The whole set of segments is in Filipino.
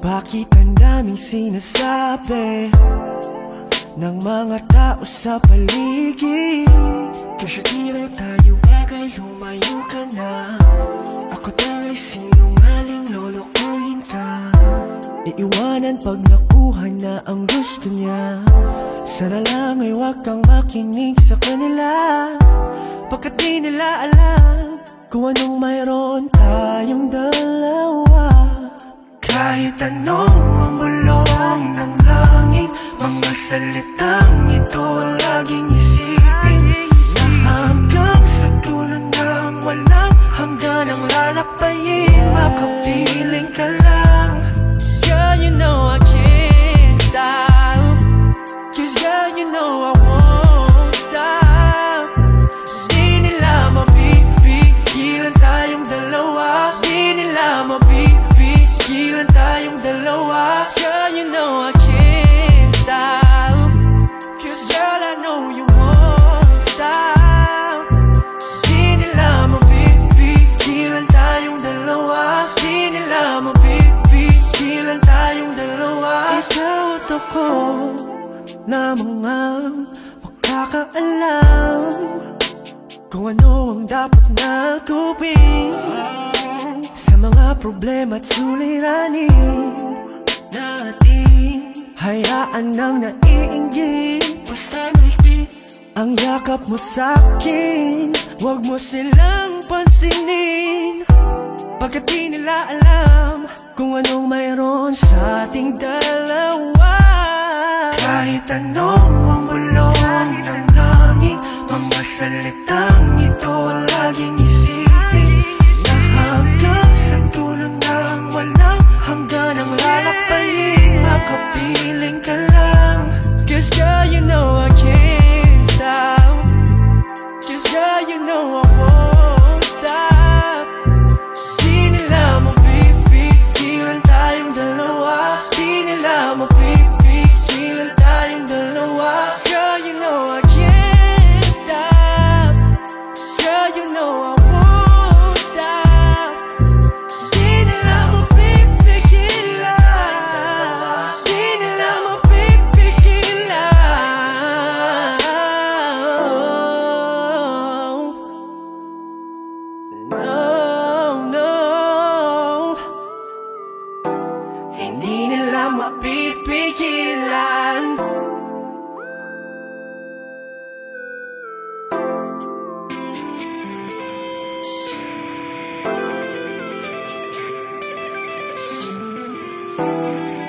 Bakit ang daming sinasabi Ng mga tao sa paligid? Kasi di na tayo bagay, lumayo ka na. Ako ay sinungaling, lolokohin ka. Iiwanan pag nakuha na ang gusto niya. Sana lang ay wag kang makinig sa kanila. Pagkat di nila alam Kung anong mayroon tayong dalawa kahit anong ang bulong ng hangin Mga salitang na mga makakaalam Kung ano ang dapat na gawin Sa mga problema at suliranin Natin. Hayaan nang naiinggit Basta may ang yakap mo sa'kin Huwag mo silang pansinin. Pagkat di nila alam Kung anong mayroon sa ating dalawa Kahit anong ang bulong ng hangin Mga salitang ito laging isipin. Na hanggang sa dulo ng walang hanggan ang lalakbayin Makapiling ka lang. Cause girl, you know I can't stop. Cause girl, you know I won't nila mapipigilan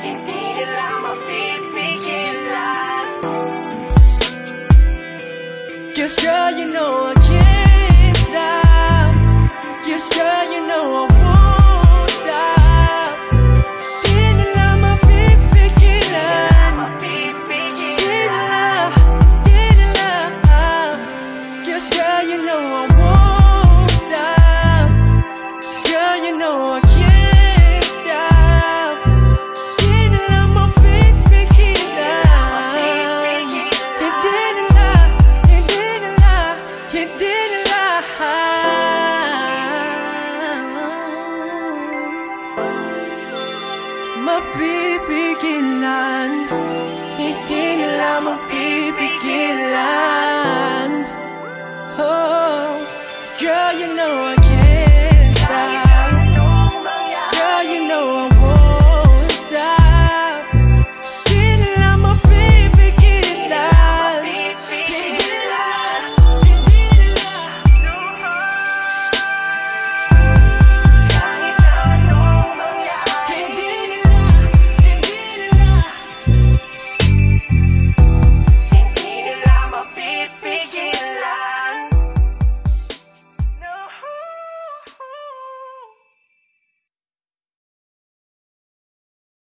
Hindi nila mapipigilan Cause girl, you know I Mapipigilan. Hindi nila mapipigilan. Oh, girl, you know I